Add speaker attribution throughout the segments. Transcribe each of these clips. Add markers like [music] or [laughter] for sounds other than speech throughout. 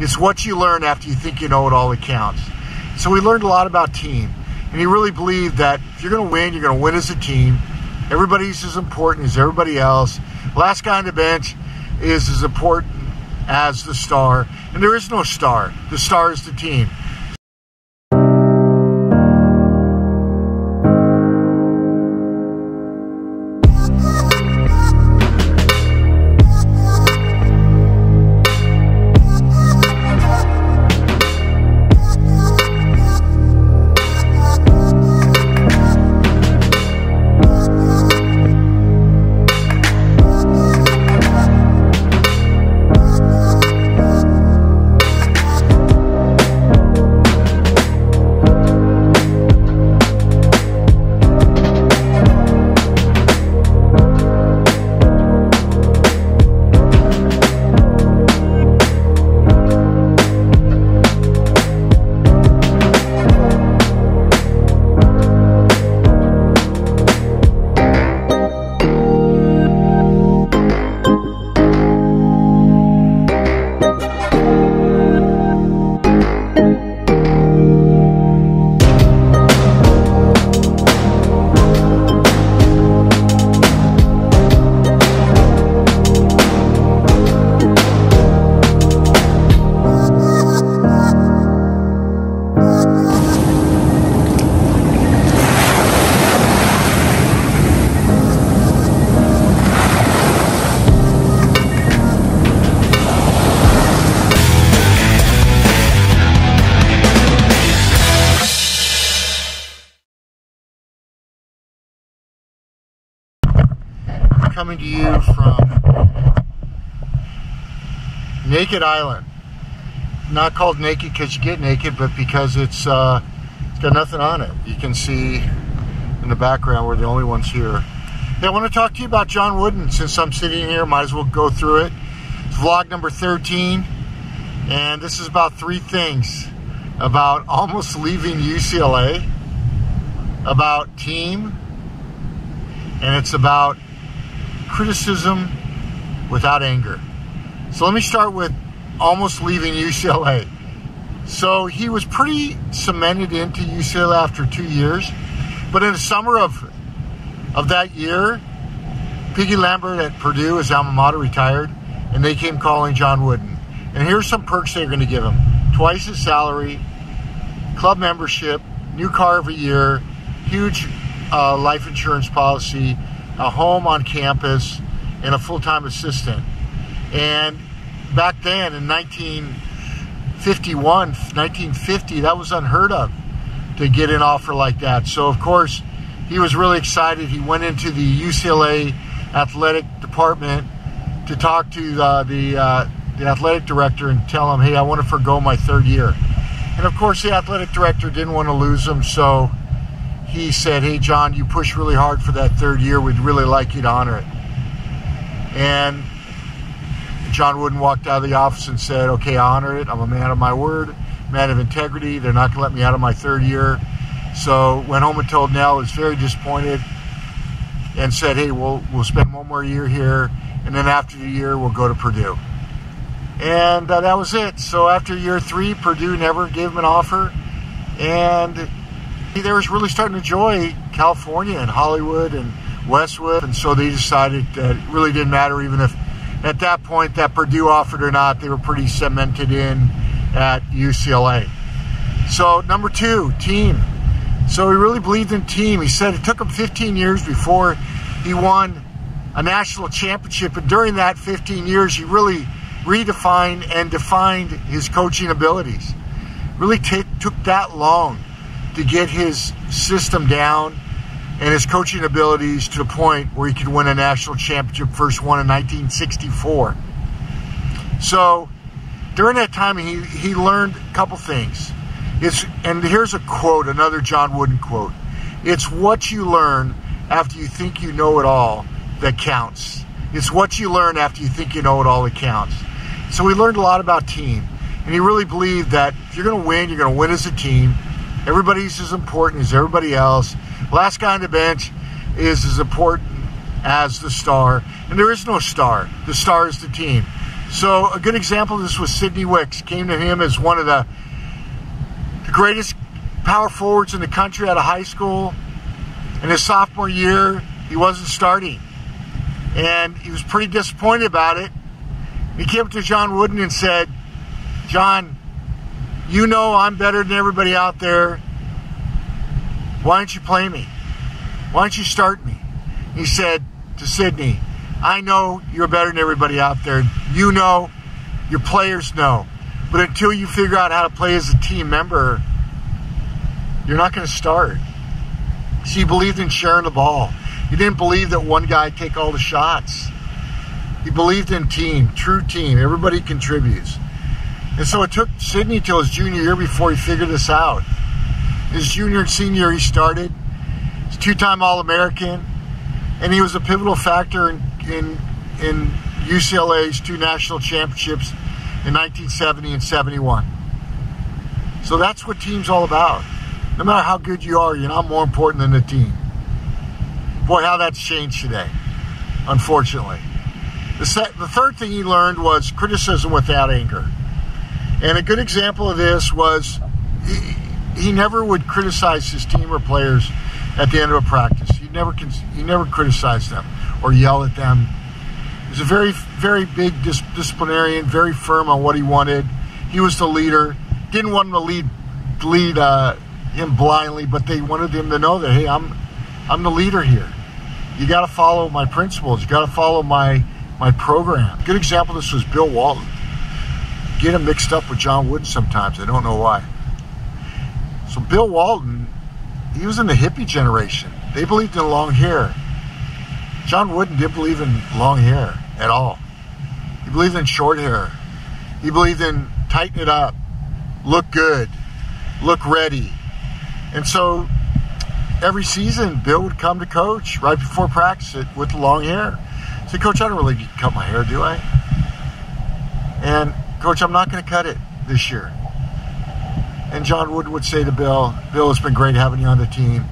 Speaker 1: It's what you learn after you think you know it all that counts. So we learned a lot about team. And he really believed that if you're going to win, you're going to win as a team. Everybody's as important as everybody else. Last guy on the bench is as important as the star. And there is no star. The star is the team. Coming to you from Naked Island. Not called naked because you get naked, but because it's, uh, it's got nothing on it. You can see in the background we're the only ones here. Hey, I want to talk to you about John Wooden. Since I'm sitting here, might as well go through it. It's vlog number 13, and this is about three things. About [laughs] almost leaving UCLA, about team, and it's about criticism without anger. So let me start with almost leaving UCLA. So he was pretty cemented into UCLA after two years, but in the summer of of that year, Piggy Lambert at Purdue, his alma mater, retired, and they came calling John Wooden. And here's some perks they're going to give him: twice his salary, club membership, new car every year, huge uh, life insurance policy, a home on campus, and a full-time assistant. And back then in 1951, 1950, that was unheard of to get an offer like that. So of course, he was really excited. He went into the UCLA athletic department to talk to uh, the uh, the athletic director and tell him, "Hey, I want to forego my third year." And of course, the athletic director didn't want to lose him, so he said, Hey, John, you pushed really hard for that third year. We'd really like you to honor it. And John Wooden walked out of the office and said, Okay, I honor it. I'm a man of my word, man of integrity. They're not going to let me out of my third year. So went home and told Nell, was very disappointed and said, Hey, we'll, we'll spend one more year here. And then after the year, we'll go to Purdue. And uh, that was it. So after year three, Purdue never gave him an offer. And they was really starting to enjoy California and Hollywood and Westwood, and so they decided that it really didn't matter even if at that point that Purdue offered or not, they were pretty cemented in at UCLA. So number two, team. So he really believed in team. He said it took him 15 years before he won a national championship, and during that 15 years, he really redefined and defined his coaching abilities. Really took that long to get his system down and his coaching abilities to the point where he could win a national championship, first one in 1964. So during that time, he, he learned a couple things. It's, and here's a quote, another John Wooden quote. It's what you learn after you think you know it all that counts. It's what you learn after you think you know it all that counts. So we learned a lot about team. And he really believed that if you're going to win, you're going to win as a team. Everybody's as important as everybody else. Last guy on the bench is as important as the star. And there is no star. The star is the team. So a good example of this was Sidney Wicks. Came to him as one of the, the greatest power forwards in the country out of high school. In his sophomore year, he wasn't starting. And he was pretty disappointed about it. He came up to John Wooden and said, John, you know I'm better than everybody out there. Why don't you play me? Why don't you start me? He said to Sidney, I know you're better than everybody out there. You know, your players know. But until you figure out how to play as a team member, you're not going to start. So he believed in sharing the ball. He didn't believe that one guy take all the shots. He believed in team, true team. Everybody contributes. And so it took Sidney till his junior year before he figured this out. His junior and senior, he started. He's two-time All-American, and he was a pivotal factor in, in, in UCLA's two national championships in 1970 and 71. So that's what team's all about. No matter how good you are, you're not more important than the team. Boy, how that's changed today, unfortunately. The, set, the third thing he learned was criticism without anger. And a good example of this was he, never would criticize his team or players at the end of a practice. He never he never criticized them or yell at them. He was a very very big dis- disciplinarian, very firm on what he wanted. He was the leader. Didn't want him to lead lead uh, him blindly, but they wanted him to know that hey, I'm I'm the leader here. You got to follow my principles. You got to follow my my program. Good example. This was Bill Walton get him mixed up with John Wooden sometimes. I don't know why. So Bill Walton, he was in the hippie generation. They believed in long hair. John Wooden didn't believe in long hair at all. He believed in short hair. He believed in tighten it up, look good, look ready. And so every season, Bill would come to coach right before practice with long hair. Say, Coach, I don't really cut my hair, do I? And Coach, I'm not going to cut it this year. And John Wood would say to Bill, Bill, it's been great having you on the team.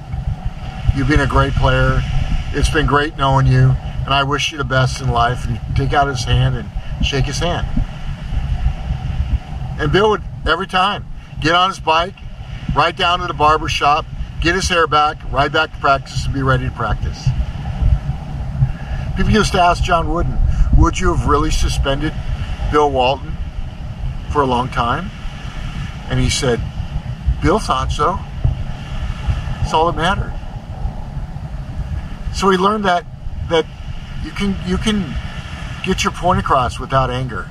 Speaker 1: You've been a great player. It's been great knowing you, and I wish you the best in life. And he'd take out his hand and shake his hand. And Bill would, every time, get on his bike, ride down to the barber shop, get his hair back, ride back to practice, and be ready to practice. People used to ask John Wooden, would you have really suspended Bill Walton for a long time. And he said, Bill thought so. That's all that mattered. So he learned that that you can you can get your point across without anger.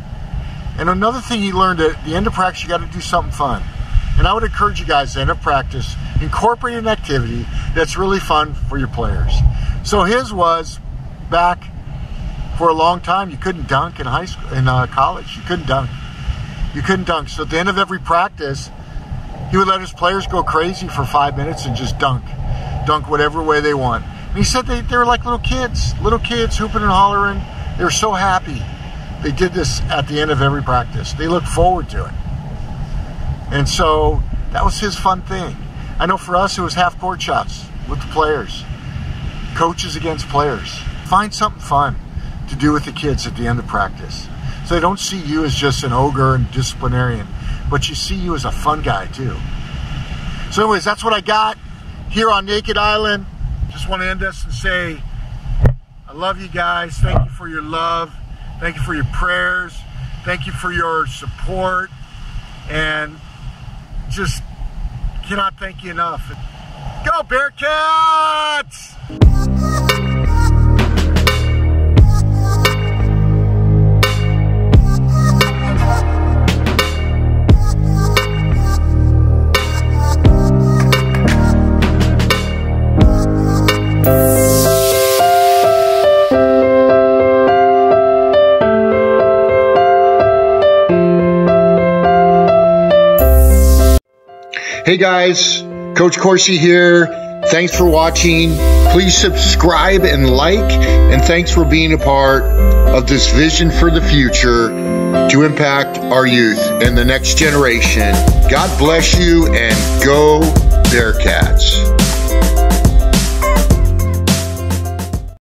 Speaker 1: And another thing he learned at the end of practice, you got to do something fun. And I would encourage you guys, at the end of practice, incorporate an activity that's really fun for your players. So his was back for a long time. You couldn't dunk in high school, in uh, college. You couldn't dunk. You couldn't dunk. So at the end of every practice, he would let his players go crazy for five minutes and just dunk. Dunk whatever way they want. And he said they, they were like little kids, little kids hooping and hollering. They were so happy. They did this at the end of every practice. They looked forward to it. And so that was his fun thing. I know for us, it was half court shots with the players, coaches against players. Find something fun to do with the kids at the end of practice. So they don't see you as just an ogre and disciplinarian, but you see you as a fun guy too. So, anyways, that's what I got here on Naked Island. Just want to end this and say, I love you guys. Thank you for your love. Thank you for your prayers. Thank you for your support. And just cannot thank you enough. Go Bearcats! Hey guys, Coach Corsi here. Thanks for watching. Please subscribe and like, and thanks for being a part of this vision for the future to impact our youth and the next generation. God bless you and go Bearcats.